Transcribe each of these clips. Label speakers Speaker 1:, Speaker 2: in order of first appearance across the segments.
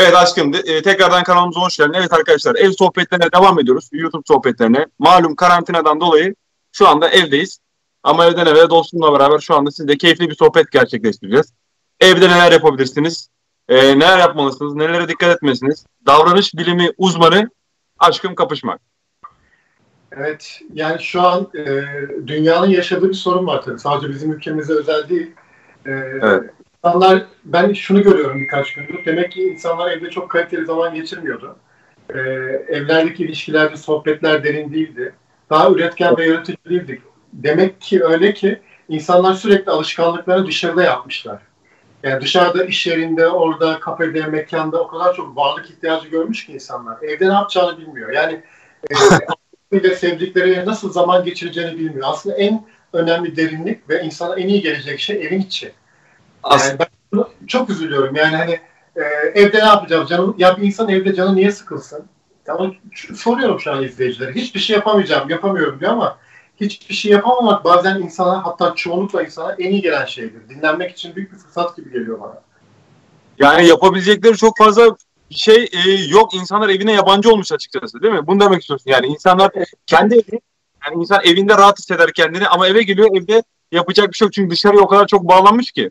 Speaker 1: Evet aşkım e, tekrardan kanalımıza hoş geldin. Evet arkadaşlar ev sohbetlerine devam ediyoruz. YouTube sohbetlerine. Malum karantinadan dolayı şu anda evdeyiz. Ama evden eve dostumla beraber şu anda sizle keyifli bir sohbet gerçekleştireceğiz. Evde neler yapabilirsiniz? E, neler yapmalısınız? Nelere dikkat etmesiniz? Davranış bilimi uzmanı aşkım kapışmak.
Speaker 2: Evet yani şu an e, dünyanın yaşadığı bir sorun var tabii. Sadece bizim ülkemize özel değil. E, evet insanlar ben şunu görüyorum birkaç gündür. Demek ki insanlar evde çok kaliteli zaman geçirmiyordu. Ee, evlerdeki ilişkilerde sohbetler derin değildi. Daha üretken ve yaratıcı değildik. Demek ki öyle ki insanlar sürekli alışkanlıklarını dışarıda yapmışlar. Yani dışarıda iş yerinde, orada, kafede, mekanda o kadar çok varlık ihtiyacı görmüş ki insanlar. Evde ne yapacağını bilmiyor. Yani e, sevdikleri nasıl zaman geçireceğini bilmiyor. Aslında en önemli derinlik ve insana en iyi gelecek şey evin içi. Yani ben çok üzülüyorum. Yani hani e, evde ne yapacağız canım? Ya bir insan evde canı niye sıkılsın? Tamam soruyorum şu an izleyicilere. Hiçbir şey yapamayacağım, yapamıyorum diyor ama hiçbir şey yapamamak bazen insana hatta çoğunlukla insana en iyi gelen şeydir. Dinlenmek için büyük bir fırsat gibi geliyor bana.
Speaker 1: Yani yapabilecekleri çok fazla şey e, yok. İnsanlar evine yabancı olmuş açıkçası değil mi? Bunu demek istiyorsun. Yani insanlar kendi evi, yani insan evinde rahat hisseder kendini ama eve geliyor evde yapacak bir şey yok. Çünkü dışarıya o kadar çok bağlanmış ki.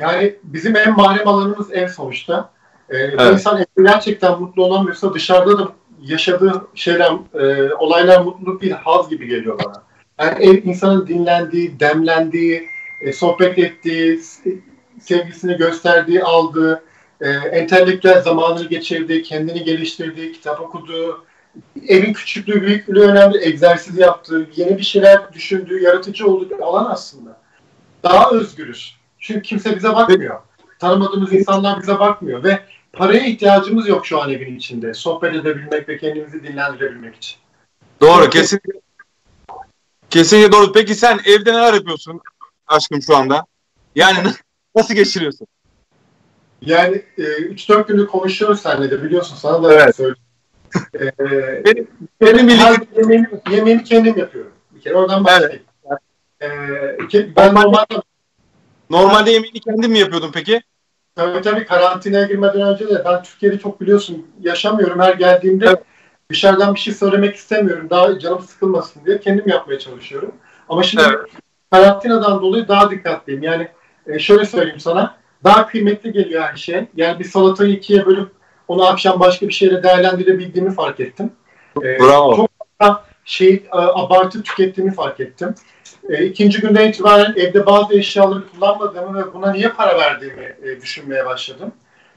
Speaker 2: Yani bizim en mahrem alanımız ev sonuçta. Ee, evet. insan gerçekten mutlu olamıyorsa dışarıda da yaşadığı şeyler, e, olaylar mutluluk değil, haz gibi geliyor bana. Yani ev insanın dinlendiği, demlendiği, e, sohbet ettiği, sevgisini gösterdiği, aldığı, e, entelektüel zamanını geçirdiği, kendini geliştirdiği, kitap okuduğu, evin küçüklüğü, büyüklüğü önemli, egzersiz yaptığı, yeni bir şeyler düşündüğü, yaratıcı olduğu bir alan aslında. Daha özgürüz. Çünkü kimse bize bakmıyor. Tanımadığımız insanlar bize bakmıyor ve paraya ihtiyacımız yok şu an evin içinde. Sohbet edebilmek ve kendimizi dinlendirebilmek için.
Speaker 1: Doğru, kesinlikle. Kesinlikle doğru. Peki sen evde neler yapıyorsun aşkım şu anda? Yani nasıl geçiriyorsun?
Speaker 2: Yani e, 3-4 gündür konuşuyoruz seninle de biliyorsun sana da evet. söyleyeyim. ee, benim, benim bildiğim yemeğimi, yemeğimi kendim yapıyorum. Bir kere oradan başlayayım. Evet. Ee, ben normalde
Speaker 1: Normalde yemeğini kendin mi yapıyordun peki?
Speaker 2: Tabii tabii karantinaya girmeden önce de ben Türkiye'de çok biliyorsun yaşamıyorum. Her geldiğimde evet. dışarıdan bir şey söylemek istemiyorum. Daha canım sıkılmasın diye kendim yapmaya çalışıyorum. Ama şimdi evet. karantinadan dolayı daha dikkatliyim. Yani e, şöyle söyleyeyim sana. Daha kıymetli geliyor her şey. Yani bir salatayı ikiye bölüp onu akşam başka bir şeyle değerlendirebildiğimi fark ettim.
Speaker 1: Ee, Bravo.
Speaker 2: Çok şey e, abartı tükettiğimi fark ettim. E, ikinci günden itibaren evde bazı eşyaları kullanmadığımı ve buna niye para verdiğimi e, düşünmeye başladım.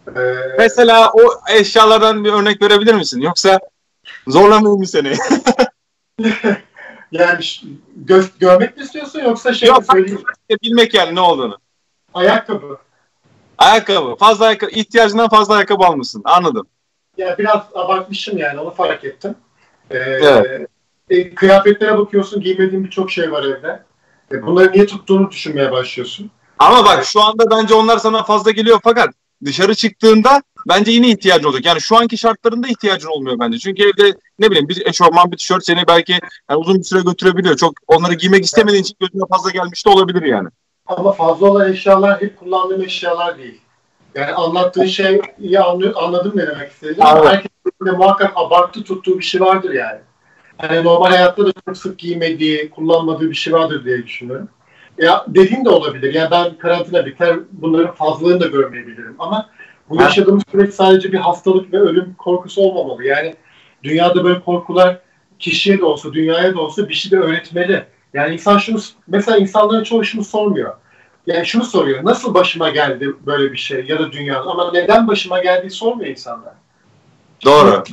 Speaker 1: E, Mesela o eşyalardan bir örnek verebilir misin? Yoksa zorlamıyor mu seni?
Speaker 2: yani gö- görmek mi istiyorsun yoksa şey
Speaker 1: Yok, söyleyeyim? Bilmek yani ne olduğunu.
Speaker 2: Ayakkabı.
Speaker 1: Ayakkabı. Fazla ayakkabı. ihtiyacından fazla ayakkabı almışsın. Anladım.
Speaker 2: Ya biraz abartmışım yani onu fark ettim. Ee, evet. E, kıyafetlere bakıyorsun giymediğin birçok şey var evde. E, bunları niye tuttuğunu düşünmeye başlıyorsun.
Speaker 1: Ama bak şu anda bence onlar sana fazla geliyor fakat dışarı çıktığında bence yine ihtiyacın olacak. Yani şu anki şartlarında ihtiyacın olmuyor bence. Çünkü evde ne bileyim bir eşofman bir tişört seni belki yani uzun bir süre götürebiliyor. Çok onları giymek istemediğin için gözüne fazla gelmiş de olabilir yani.
Speaker 2: Ama fazla olan eşyalar hep kullandığım eşyalar değil. Yani anlattığın şey iyi anladım ne demek istediğini. Evet. Herkesin de muhakkak abartı tuttuğu bir şey vardır yani hani normal hayatta da çok sık giymediği, kullanmadığı bir şey vardır diye düşünüyorum. Ya dediğin de olabilir. Yani ben karantina biter bunların fazlalığını da görmeyebilirim. Ama bu yaşadığımız süreç sadece bir hastalık ve ölüm korkusu olmamalı. Yani dünyada böyle korkular kişiye de olsa, dünyaya da olsa bir şey de öğretmeli. Yani insan şunu, mesela insanların çoğu şunu sormuyor. Yani şunu soruyor, nasıl başıma geldi böyle bir şey ya da dünyada ama neden başıma geldiği sormuyor insanlar.
Speaker 1: Doğru.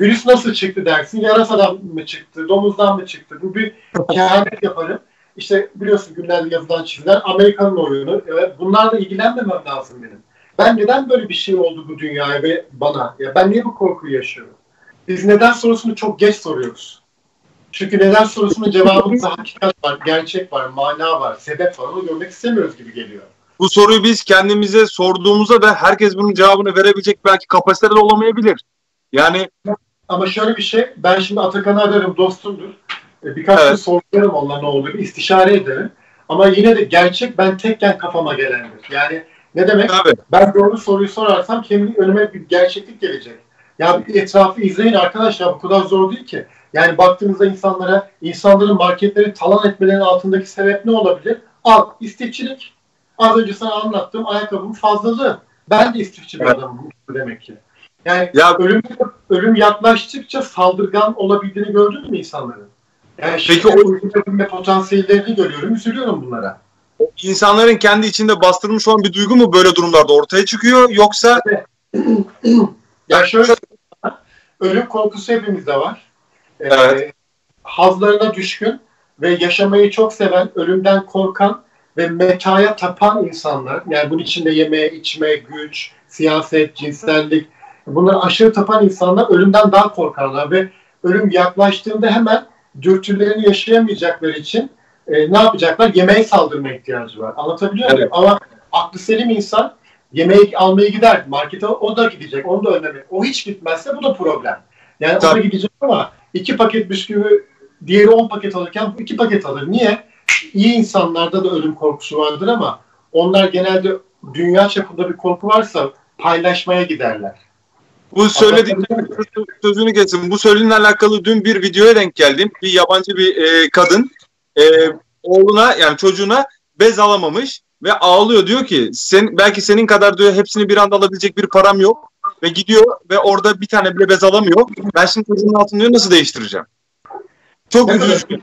Speaker 2: Virüs nasıl çıktı dersin? Yarasadan mı çıktı? Domuzdan mı çıktı? Bu bir kehanet yaparım. İşte biliyorsun günlerde yazılan çizilen Amerika'nın oyunu. Evet, bunlarla ilgilenmemem lazım benim. Ben neden böyle bir şey oldu bu dünyaya ve bana? Ya ben niye bu korkuyu yaşıyorum? Biz neden sorusunu çok geç soruyoruz. Çünkü neden sorusunun cevabında hakikat var, gerçek var, mana var, sebep var. Onu görmek istemiyoruz gibi geliyor.
Speaker 1: Bu soruyu biz kendimize sorduğumuzda da herkes bunun cevabını verebilecek belki kapasitede olamayabilir. Yani
Speaker 2: ama şöyle bir şey, ben şimdi Atakan'ı ararım, dostumdur. E, birkaç evet. şey sorarım onunla ne olduğunu, istişare ederim. Ama yine de gerçek ben tekken kafama gelendir. Yani Ne demek? Tabii. Ben doğru soruyu sorarsam kendi önüme bir gerçeklik gelecek. Ya bir etrafı izleyin arkadaşlar bu kadar zor değil ki. Yani baktığınızda insanlara, insanların marketleri talan etmelerinin altındaki sebep ne olabilir? Al, istifçilik. Az önce sana anlattığım ayakkabının fazlalığı. Ben de istifçi bir evet. adamım demek ki. Yani ya, ölüm, ölüm yaklaştıkça saldırgan olabildiğini gördün mü insanların? Yani Peki o potansiyellerini görüyorum, üzülüyorum bunlara.
Speaker 1: İnsanların kendi içinde bastırmış olan bir duygu mu böyle durumlarda ortaya çıkıyor yoksa
Speaker 2: ya şöyle ölüm korkusu hepimizde var. Ee, evet. hazlarına düşkün ve yaşamayı çok seven, ölümden korkan ve mekaya tapan insanlar, yani bunun içinde yeme, içme, güç, siyaset, cinsellik, bunlar aşırı tapan insanlar ölümden daha korkarlar ve ölüm yaklaştığında hemen dürtülerini yaşayamayacakları için e, ne yapacaklar? Yemeğe saldırma ihtiyacı var. Anlatabiliyor muyum? Evet. Ama aklı selim insan yemeği almaya gider. Markete o da gidecek. Onu da önlemek. O hiç gitmezse bu da problem. Yani Tabii. o da gidecek ama iki paket bisküvi diğeri on paket alırken bu iki paket alır. Niye? İyi insanlarda da ölüm korkusu vardır ama onlar genelde dünya çapında bir korku varsa paylaşmaya giderler.
Speaker 1: Bu söylediğim sözünü kesin. Bu söylediğinle alakalı dün bir videoya denk geldim. Bir yabancı bir e, kadın e, oğluna yani çocuğuna bez alamamış ve ağlıyor diyor ki sen belki senin kadar diyor hepsini bir anda alabilecek bir param yok ve gidiyor ve orada bir tane bile bez alamıyor. Ben şimdi çocuğun altını diyor nasıl değiştireceğim? Çok ne üzücü.
Speaker 2: Kadar,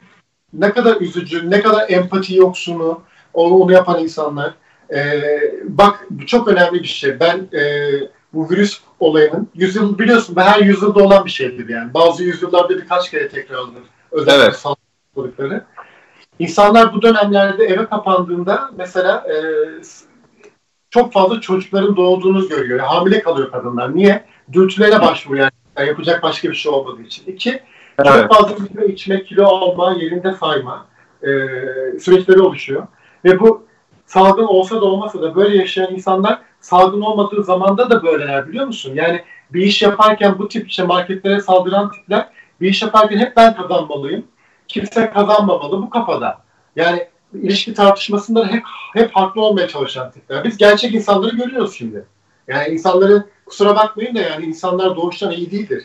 Speaker 2: ne kadar üzücü, ne kadar empati yoksunu onu, onu yapan insanlar. Ee, bak çok önemli bir şey. Ben e, bu virüs olayının yüzyıl biliyorsun her yüzyılda olan bir şeydir yani. Bazı yüzyıllarda birkaç kere tekrarlanır. Özellikle evet. sağlıkları. İnsanlar bu dönemlerde eve kapandığında mesela e, çok fazla çocukların doğduğunu görüyor. Yani hamile kalıyor kadınlar. Niye? Dürtülere başvuruyor. Yani yapacak başka bir şey olmadığı için. İki, evet. çok fazla içme, içme, kilo alma, yerinde sayma e, süreçleri oluşuyor. Ve bu salgın olsa da olmasa da böyle yaşayan insanlar salgın olmadığı zamanda da böyleler biliyor musun? Yani bir iş yaparken bu tip işte marketlere saldıran tipler bir iş yaparken hep ben kazanmalıyım kimse kazanmamalı bu kafada. Yani ilişki tartışmasında hep hep haklı olmaya çalışan tipler. Biz gerçek insanları görüyoruz şimdi. Yani insanların kusura bakmayın da yani insanlar doğuştan iyi değildir.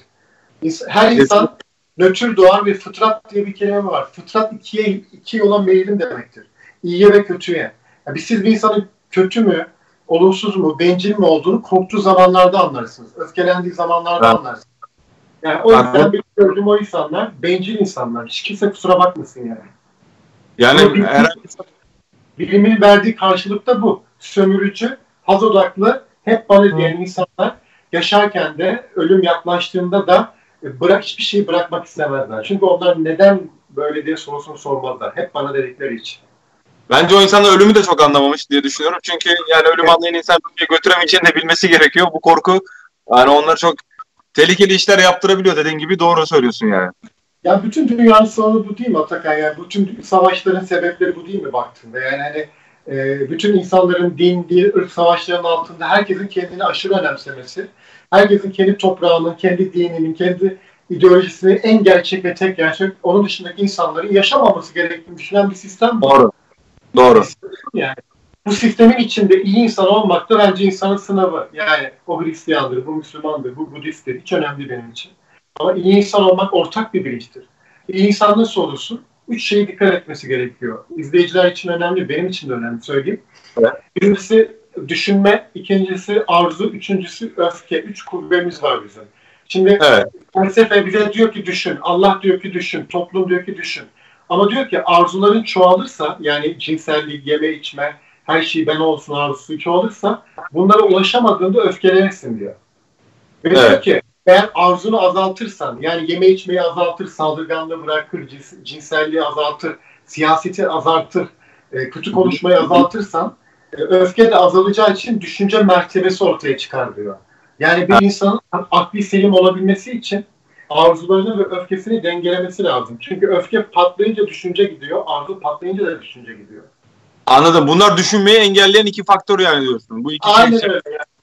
Speaker 2: Her insan nötr doğar ve fıtrat diye bir kelime var. Fıtrat ikiye iki yola meyilin demektir. İyiye ve kötüye. Yani biz siz bir insanın kötü mü, olumsuz mu, bencil mi olduğunu korktuğu zamanlarda anlarsınız. Öfkelendiği zamanlarda evet. anlarsınız. Yani o yüzden bir gördüğüm o insanlar bencil insanlar. Hiç kimse kusura bakmasın yani. Yani bilimin, herhangi... bilimin verdiği karşılık da bu. Sömürücü, haz odaklı, hep bana diyen insanlar yaşarken de ölüm yaklaştığında da e, bırak hiçbir şeyi bırakmak istemezler. Çünkü onlar neden böyle diye sorusunu sormazlar. Hep bana dedikleri için.
Speaker 1: Bence o insanlar ölümü de çok anlamamış diye düşünüyorum. Çünkü yani ölüm evet. anlayan insan götüremeyeceğini de bilmesi gerekiyor. Bu korku yani onları çok tehlikeli işler yaptırabiliyor dediğin gibi doğru söylüyorsun yani.
Speaker 2: Ya bütün dünyanın sorunu bu değil mi Atakan? Yani bütün savaşların sebepleri bu değil mi baktığında? Yani hani e, bütün insanların din, dil, ırk savaşlarının altında herkesin kendini aşırı önemsemesi, herkesin kendi toprağının, kendi dininin, kendi ideolojisini en gerçek ve tek gerçek, onun dışındaki insanların yaşamaması gerektiğini düşünen bir sistem
Speaker 1: bu. Doğru. Doğru.
Speaker 2: Yani bu sistemin içinde iyi insan olmak da bence insanın sınavı. Yani o Hristiyandır, bu Müslümandır, bu Budisttir. Hiç önemli benim için. Ama iyi insan olmak ortak bir bilinçtir. İyi insan nasıl olursun? Üç şeye dikkat etmesi gerekiyor. İzleyiciler için önemli, benim için de önemli söyleyeyim. Evet. Birincisi düşünme, ikincisi arzu, üçüncüsü öfke. Üç kuvvemiz var bizim. Şimdi evet. felsefe bize diyor ki düşün, Allah diyor ki düşün, toplum diyor ki düşün. Ama diyor ki arzuların çoğalırsa yani cinsellik, yeme içme, her şey ben olsun arzusu çoğalırsa bunlara ulaşamadığında öfkelenirsin diyor. Ve evet. diyor ki eğer arzunu azaltırsan yani yeme içmeyi azaltır, saldırganlığı bırakır, cins, cinselliği azaltır, siyaseti azaltır, e, kötü konuşmayı azaltırsan e, öfke de azalacağı için düşünce mertebesi ortaya çıkar diyor. Yani bir insanın akli selim olabilmesi için arzularını ve öfkesini dengelemesi lazım. Çünkü öfke patlayınca düşünce gidiyor, arzu patlayınca da düşünce gidiyor.
Speaker 1: Anladım. Bunlar düşünmeyi engelleyen iki faktör yani diyorsun. Bu iki
Speaker 2: Aynen şey. öyle.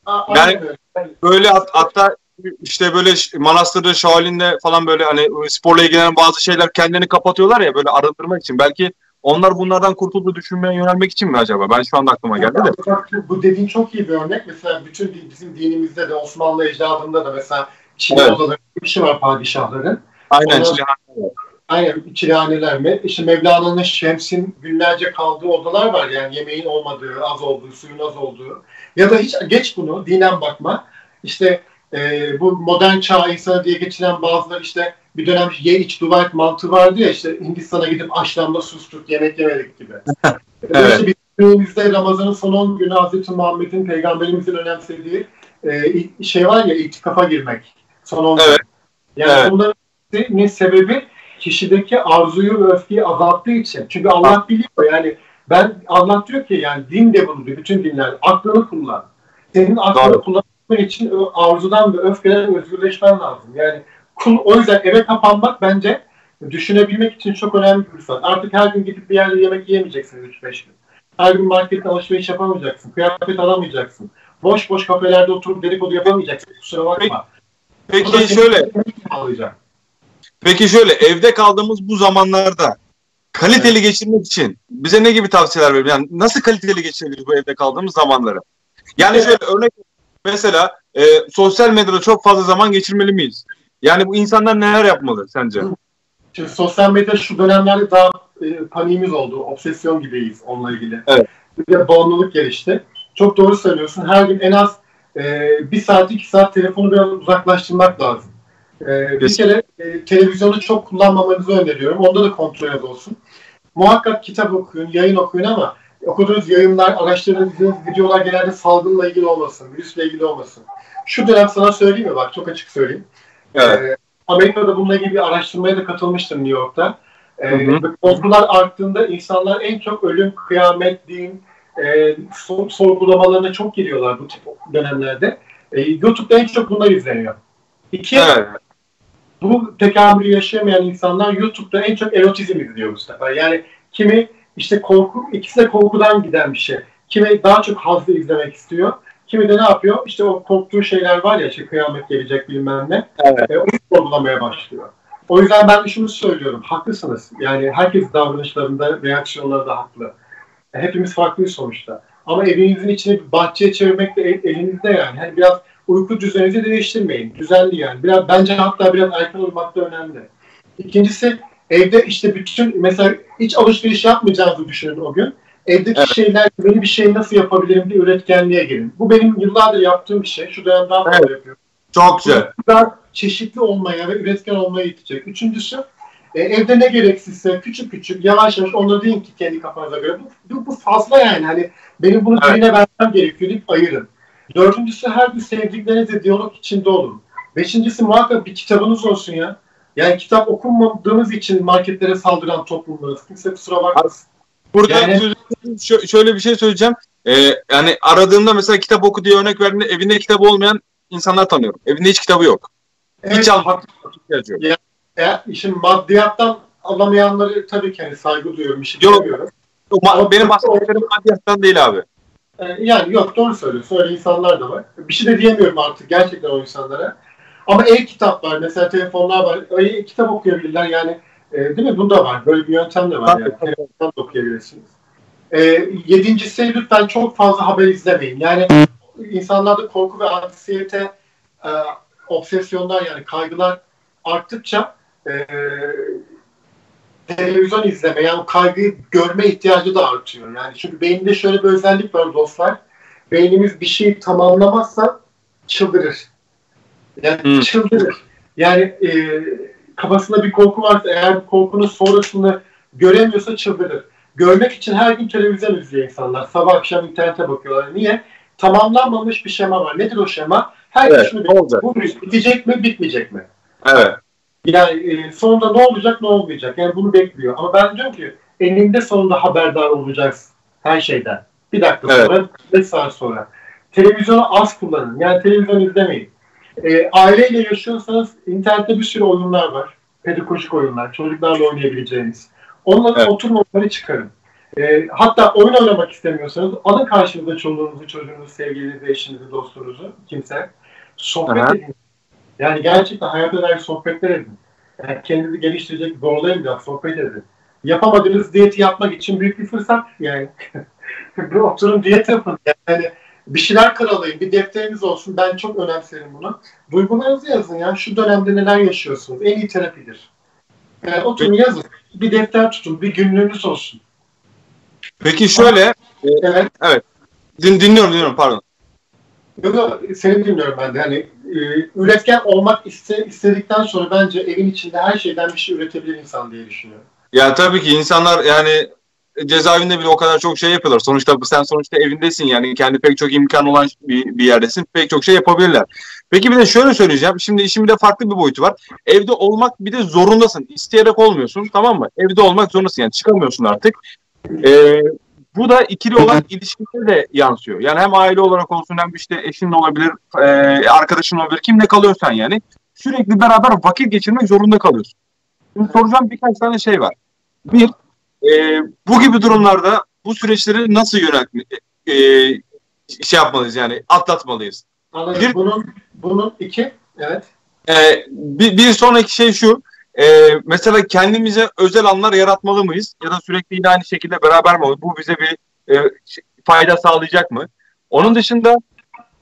Speaker 1: Yani, yani öyle. böyle hat, hatta işte böyle manastırda, Shaolin'de falan böyle hani sporla ilgilenen bazı şeyler kendini kapatıyorlar ya böyle arındırmak için. Belki onlar bunlardan kurtulduğu düşünmeye yönelmek için mi acaba? Ben şu anda aklıma geldi de.
Speaker 2: Bu dediğin çok iyi bir örnek. Mesela bütün bizim dinimizde de Osmanlı ecdadında da mesela Çile evet. odaları bir şey var padişahların.
Speaker 1: Aynen Çilehaneler.
Speaker 2: Aynen Çilehaneler mi? İşte Mevlana'nın Şems'in günlerce kaldığı odalar var yani yemeğin olmadığı, az olduğu, suyun az olduğu. Ya da hiç geç bunu dinen bakma. İşte e, bu modern çağ insanı diye geçilen bazıları işte bir dönem ye iç dua et mantığı vardı ya işte Hindistan'a gidip açlamda sustuk yemek yemedik gibi. evet. İşte bizim Ramazan'ın son 10 günü Hazreti Muhammed'in peygamberimizin önemsediği e, şey var ya itikafa girmek. Son 10 evet. Yani evet. bunların sebebi kişideki arzuyu ve öfkeyi azalttığı için. Çünkü Allah biliyor yani ben Allah diyor ki yani din de bunu diyor. Bütün dinler. Aklını kullan. Senin aklını kullanman için arzudan ve öfkeden özgürleşmen lazım. Yani o yüzden eve kapanmak bence düşünebilmek için çok önemli bir fırsat. Artık her gün gidip bir yerde yemek yiyemeyeceksin 3-5 gün. Her gün markette alışveriş yapamayacaksın. Kıyafet alamayacaksın. Boş boş kafelerde oturup dedikodu yapamayacaksın. Kusura bakma.
Speaker 1: Peki, şöyle. Peki şöyle evde kaldığımız bu zamanlarda kaliteli evet. geçirmek için bize ne gibi tavsiyeler verir? Yani nasıl kaliteli geçirebiliriz bu evde kaldığımız zamanları? Yani şöyle örnek mesela e, sosyal medyada çok fazla zaman geçirmeli miyiz? Yani bu insanlar neler yapmalı sence?
Speaker 2: Şimdi sosyal medya şu dönemlerde daha e, paniğimiz oldu. Obsesyon gibiyiz onunla ilgili.
Speaker 1: Evet.
Speaker 2: Bir de bağımlılık gelişti. Çok doğru söylüyorsun. Her gün en az e, bir saat iki saat telefonu biraz uzaklaştırmak lazım. E, bir kere e, televizyonu çok kullanmamanızı öneriyorum. Onda da kontrol olsun. Muhakkak kitap okuyun, yayın okuyun ama okuduğunuz yayınlar, araştırdığınız videolar genelde salgınla ilgili olmasın, virüsle ilgili olmasın. Şu dönem sana söyleyeyim mi? Bak çok açık söyleyeyim. Evet. E, Amerika'da bununla ilgili bir araştırmaya da katılmıştım New York'ta. E, korkular arttığında insanlar en çok ölüm, kıyamet, din, e, sor, sorgulamalarına çok giriyorlar bu tip dönemlerde. E, YouTube'da en çok bunlar izleniyor. İki, evet. bu tekamülü yaşayamayan insanlar YouTube'da en çok erotizm izliyor bu sefer. Yani kimi işte korku, ikisi de korkudan giden bir şey. Kimi daha çok hazlı izlemek istiyor. Kimi de ne yapıyor? İşte o korktuğu şeyler var ya işte kıyamet gelecek bilmem ne. Evet. E, onu sorgulamaya başlıyor. O yüzden ben şunu söylüyorum. Haklısınız. Yani herkes davranışlarında, reaksiyonlarda haklı. Hepimiz farklıyız sonuçta. Ama evinizin içine bir bahçeye çevirmek de elinizde yani. Hani biraz uyku düzeninizi değiştirmeyin. Düzenli yani. Biraz, bence hatta biraz erken uyumak da önemli. İkincisi evde işte bütün mesela hiç alışveriş yapmayacağınızı düşünün o gün. Evdeki evet. şeyler, yeni bir şey nasıl yapabilirim diye üretkenliğe girin. Bu benim yıllardır yaptığım bir şey. Şu dönem daha fazla evet. yapıyorum.
Speaker 1: Çok güzel.
Speaker 2: Daha çeşitli olmaya ve üretken olmaya itecek. Üçüncüsü e, evde ne gereksizse küçük küçük yavaş yavaş onları deyin ki kendi kafanıza göre. Bu, bu fazla yani. Hani benim bunu evet. birine vermem gerekiyor deyip ayırın. Dördüncüsü her gün sevdiklerinizle diyalog içinde olun. Beşincisi muhakkak bir kitabınız olsun ya. Yani kitap okunmadığımız için marketlere saldıran toplumlarız. Kimse kusura bakmasın.
Speaker 1: Burada yani, şöyle bir şey söyleyeceğim. Ee, yani aradığımda mesela kitap oku diye örnek verdiğinde evinde kitap olmayan insanlar tanıyorum. Evinde hiç kitabı yok.
Speaker 2: Evet, hiç almak yazıyor. Ya, ya, işin maddiyattan alamayanları tabii ki hani saygı duyuyorum. Şey yok. Demiyorum.
Speaker 1: Ma- benim bahsettiklerim maddiyattan değil abi.
Speaker 2: Ee, yani yok doğru söylüyorsun. Öyle insanlar da var. Bir şey de diyemiyorum artık gerçekten o insanlara. Ama e-kitap var. Mesela telefonlar var. E-kitap okuyabilirler. Yani e, değil mi? Bu da var. Böyle bir yöntem de var. Tabii, yani. Tabii. Telefondan da okuyabilirsiniz. E, yedincisi lütfen çok fazla haber izlemeyin. Yani insanlarda korku ve anksiyete e, obsesyonlar yani kaygılar arttıkça e, televizyon izleme yani kaygıyı görme ihtiyacı da artıyor. Yani çünkü beyinde şöyle bir özellik var dostlar. Beynimiz bir şeyi tamamlamazsa çıldırır. Yani hmm. çıldırır. Yani e, kafasında bir korku varsa eğer bu korkunun sonrasını göremiyorsa çıldırır. Görmek için her gün televizyon izliyor insanlar. Sabah akşam internete bakıyorlar. Niye? Tamamlanmamış bir şema var. Nedir o şema? Her evet, şunu bekliyor. Bu bitecek mi, bitmeyecek mi?
Speaker 1: Evet.
Speaker 2: Yani e, sonunda ne olacak, ne olmayacak? Yani bunu bekliyor. Ama ben diyorum ki eninde sonunda haberdar olacaksın her şeyden. Bir dakika evet. sonra, bir saat sonra. Televizyonu az kullanın. Yani televizyon izlemeyin. E, aileyle yaşıyorsanız internette bir sürü oyunlar var. Pedagojik oyunlar. Çocuklarla oynayabileceğiniz. Onları evet. oturun onları çıkarın. E, hatta oyun oynamak istemiyorsanız alın karşınıza çoluğunuzu, çocuğunuzu, sevgilinizi, eşinizi, dostunuzu, kimse. Sohbet edin. Yani gerçekten hayata dair sohbetler edin. Yani kendinizi geliştirecek, zorlayın biraz, sohbet edin. yapamadığınız diyeti yapmak için büyük bir fırsat yani. bir oturun diyet yapın. Yani bir şeyler karalayın. Bir defteriniz olsun. Ben çok önemserim bunu. Duygularınızı yazın ya. Şu dönemde neler yaşıyorsunuz? En iyi terapidir. Yani oturun yazın. Bir defter tutun. Bir günlüğünüz olsun.
Speaker 1: Peki şöyle. Evet. Evet. Din, dinliyorum dinliyorum pardon.
Speaker 2: Yok seni dinliyorum ben de. Hani e, üretken olmak iste, istedikten sonra bence evin içinde her şeyden bir şey üretebilir insan diye düşünüyorum.
Speaker 1: Ya tabii ki insanlar yani cezaevinde bile o kadar çok şey yapıyorlar. Sonuçta sen sonuçta evindesin yani kendi pek çok imkan olan bir, bir yerdesin. Pek çok şey yapabilirler. Peki bir de şöyle söyleyeceğim. Şimdi işin bir de farklı bir boyutu var. Evde olmak bir de zorundasın. İsteyerek olmuyorsun tamam mı? Evde olmak zorundasın yani çıkamıyorsun artık. Ee, bu da ikili olan ilişkide de yansıyor. Yani hem aile olarak olsun hem işte eşinle olabilir, e, arkadaşın olabilir, kimle kalıyorsan yani. Sürekli beraber vakit geçirmek zorunda kalıyorsun. Şimdi soracağım birkaç tane şey var. Bir, e, bu gibi durumlarda bu süreçleri nasıl yönetme, e, şey yapmalıyız yani atlatmalıyız.
Speaker 2: Anladım. Bir, bunun, bunun iki, evet.
Speaker 1: E, bir, bir sonraki şey şu, e, mesela kendimize özel anlar yaratmalı mıyız? Ya da sürekli yine aynı şekilde beraber mi olur? Bu bize bir e, fayda sağlayacak mı? Onun dışında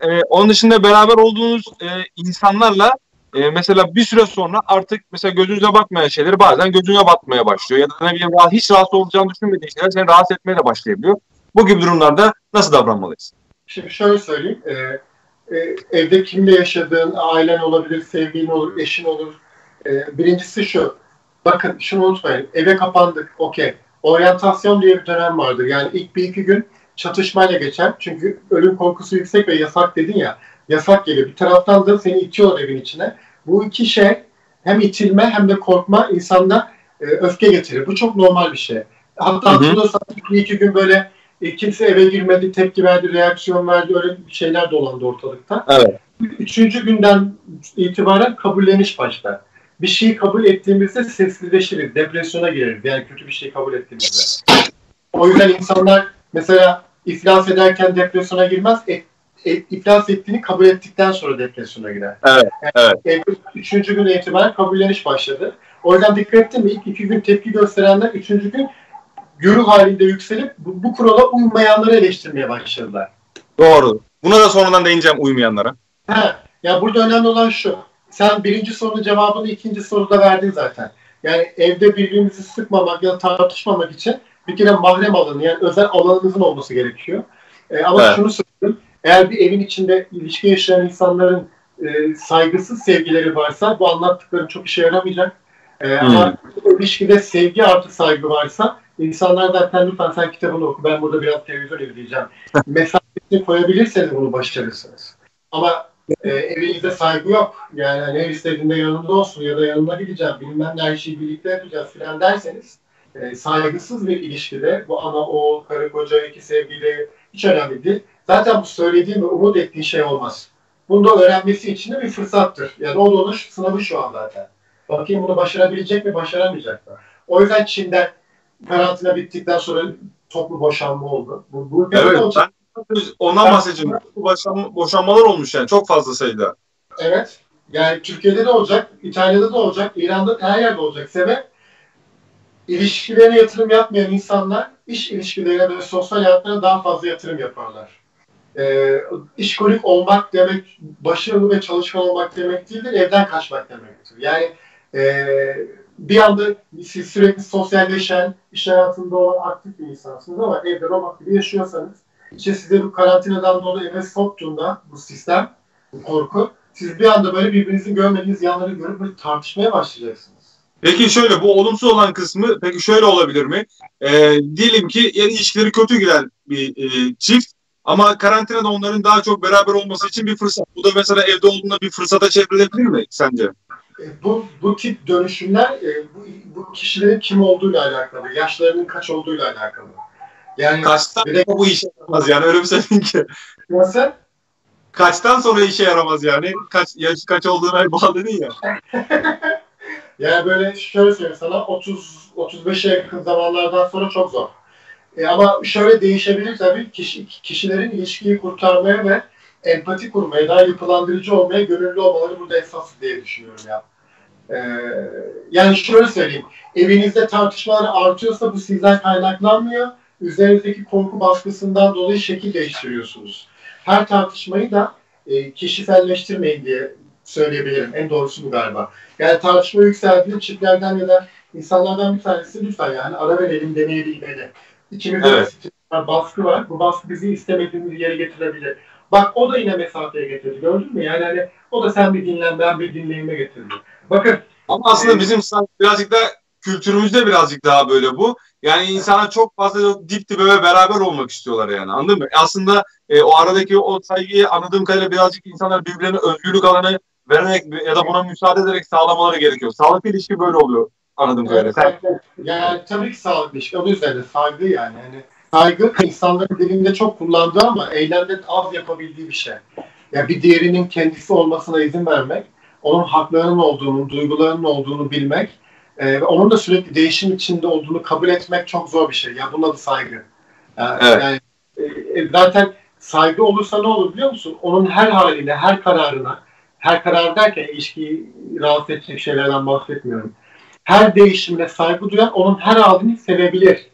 Speaker 1: e, onun dışında beraber olduğunuz e, insanlarla e, mesela bir süre sonra artık mesela gözünüze bakmayan şeyleri bazen gözüne batmaya başlıyor. Ya da ne bileyim hiç rahatsız olacağını düşünmediğin şeyler seni rahatsız etmeye de başlayabiliyor. Bu gibi durumlarda nasıl davranmalıyız?
Speaker 2: Şimdi şöyle söyleyeyim. E, e, evde kimle yaşadığın, ailen olabilir, sevgilin olur, eşin olur. E, birincisi şu. Bakın şunu unutmayın. Eve kapandık. Okey. Oryantasyon diye bir dönem vardır. Yani ilk bir iki gün çatışmayla geçer. Çünkü ölüm korkusu yüksek ve yasak dedin ya. Yasak geliyor. Bir taraftan da seni itiyor evin içine. Bu iki şey hem itilme hem de korkma insanda e, öfke getirir. Bu çok normal bir şey. Hatta hatırlıyorsan bir iki gün böyle e, kimse eve girmedi, tepki verdi, reaksiyon verdi. Öyle şeyler dolandı ortalıkta.
Speaker 1: Evet.
Speaker 2: Üçüncü günden itibaren kabulleniş başlar. Bir şeyi kabul ettiğimizde sessizleşiriz, depresyona gireriz. Yani kötü bir şey kabul ettiğimizde. O yüzden insanlar mesela iflas ederken depresyona girmez. Et, e, iflas ettiğini kabul ettikten sonra depresyona girer.
Speaker 1: Evet, yani, evet.
Speaker 2: Üçüncü gün itibaren kabulleniş başladı. O yüzden dikkat ettin mi? İlk iki gün tepki gösterenler üçüncü gün güruh halinde yükselip bu, bu kurala uymayanları eleştirmeye başladılar.
Speaker 1: Doğru. Buna da sonradan değineceğim uymayanlara.
Speaker 2: Ha, ya burada önemli olan şu. Sen birinci sorunun cevabını ikinci soruda verdin zaten. Yani evde birbirimizi sıkmamak ya tartışmamak için bir kere mahrem alanı yani özel alanınızın olması gerekiyor. E, ama evet. şunu söyleyeyim. Eğer bir evin içinde ilişki yaşayan insanların e, saygısız sevgileri varsa bu anlattıklarım çok işe yaramayacak. E, hmm. Ama ilişkide sevgi artı saygı varsa insanlar zaten lütfen sen kitabını oku ben burada biraz televizyon izleyeceğim. Mesafesini koyabilirseniz bunu başarırsınız. Ama e, evinizde saygı yok. Yani hani her istediğinde yanında olsun ya da yanına gideceğim bilmem ne her şeyi birlikte yapacağız filan derseniz e, saygısız bir ilişkide bu ana oğul, karı koca, iki sevgili hiç önemli değil. Zaten bu söylediğim ve umut ettiğin şey olmaz. Bunu da öğrenmesi için de bir fırsattır. Yani o da onun sınavı şu an zaten. Bakayım bunu başarabilecek mi, başaramayacak mı? O yüzden Çin'de karantina bittikten sonra toplu boşanma oldu. Bu, bu
Speaker 1: evet, ben ondan bahsedeceğim. Boşanma, boşanmalar olmuş yani çok fazla sayıda.
Speaker 2: Evet. Yani Türkiye'de de olacak, İtalya'da da olacak, İran'da her yerde olacak. Sebep ilişkilerine yatırım yapmayan insanlar iş ilişkilerine ve sosyal hayatlarına daha fazla yatırım yaparlar. E, işkolik olmak demek, başarılı ve çalışkan olmak demek değildir, evden kaçmak demektir. Yani e, bir anda siz sürekli sosyalleşen, iş hayatında olan aktif bir insansınız ama evde robot gibi yaşıyorsanız, işte size bu karantinadan dolayı eve soktuğunda bu sistem, bu korku, siz bir anda böyle birbirinizin görmediğiniz yanları görüp böyle tartışmaya başlayacaksınız.
Speaker 1: Peki şöyle bu olumsuz olan kısmı peki şöyle olabilir mi? E, diyelim ki yani ilişkileri kötü giden bir e, çift ama karantinada onların daha çok beraber olması için bir fırsat. Bu da mesela evde olduğunda bir fırsata çevrilebilir mi sence?
Speaker 2: E, bu, bu tip dönüşümler e, bu, bu kişilerin kim olduğuyla alakalı, yaşlarının kaç olduğuyla alakalı.
Speaker 1: Yani kaçtan de, bu işe yaramaz yani öyle bir söyleyeyim ki.
Speaker 2: Nasıl?
Speaker 1: Kaçtan sonra işe yaramaz yani? Kaç yaş kaç olduğuna bağlı değil ya.
Speaker 2: Yani böyle şöyle söyleyeyim sana 30 35'e yakın zamanlardan sonra çok zor. E ama şöyle değişebilir tabii kişi, kişilerin ilişkiyi kurtarmaya ve empati kurmaya, daha yapılandırıcı olmaya gönüllü olmaları burada esas diye düşünüyorum ya. Ee, yani şöyle söyleyeyim. Evinizde tartışmalar artıyorsa bu sizden kaynaklanmıyor. Üzerinizdeki korku baskısından dolayı şekil değiştiriyorsunuz. Her tartışmayı da e, kişiselleştirmeyin diye söyleyebilirim. En doğrusu bu galiba. Yani tartışma yükseldiğinde çiftlerden ya da insanlardan bir tanesi lütfen yani ara verelim deneyebilmeli. İçimizde evet. bir baskı var. Bu baskı bizi istemediğimiz yere getirebilir. Bak o da yine mesafeye getirdi. Gördün mü? Yani hani o da sen bir dinlen ben bir dinleyime getirdi. Bakın.
Speaker 1: Ama aslında e, bizim birazcık da kültürümüzde birazcık daha böyle bu. Yani insana çok fazla dip dibe ve beraber olmak istiyorlar yani anladın mı? Aslında e, o aradaki o saygıyı anladığım kadarıyla birazcık insanlar birbirlerine özgürlük alanı vererek ya da buna müsaade ederek sağlamaları gerekiyor. Sağlıklı ilişki böyle oluyor anladığım kadarıyla.
Speaker 2: Evet. Yani tabii ki sağlıklı ilişki. O yüzden de saygı yani. yani saygı insanların dilinde çok kullandığı ama eylemde az yapabildiği bir şey. Ya yani bir diğerinin kendisi olmasına izin vermek, onun haklarının olduğunu, duygularının olduğunu bilmek e, onun da sürekli değişim içinde olduğunu kabul etmek çok zor bir şey. Ya yani bunun adı saygı. Yani, evet. yani e, zaten saygı olursa ne olur biliyor musun? Onun her haline, her kararına, her karar derken ilişkiyi rahatsız edecek şeylerden bahsetmiyorum. Her değişimine saygı duyan onun her halini sevebilir.